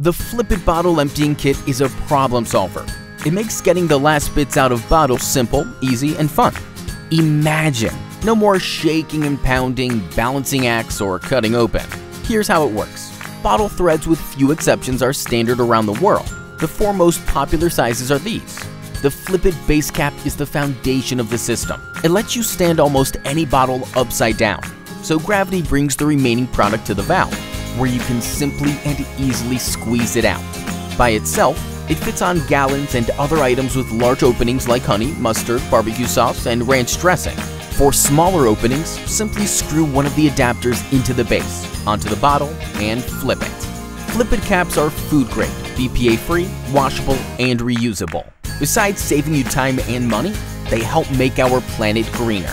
The Flip-It Bottle Emptying Kit is a problem solver. It makes getting the last bits out of bottles simple, easy, and fun. Imagine no more shaking and pounding, balancing acts, or cutting open. Here's how it works. Bottle threads with few exceptions are standard around the world. The four most popular sizes are these. The Flip-It base cap is the foundation of the system. It lets you stand almost any bottle upside down, so gravity brings the remaining product to the valve, where you can simply and easily squeeze it out. By itself, it fits on gallons and other items with large openings like honey, mustard, barbecue sauce, and ranch dressing. For smaller openings, simply screw one of the adapters into the base, onto the bottle, and flip it. Flip It caps are food grade, BPA free, washable, and reusable. Besides saving you time and money, they help make our planet greener.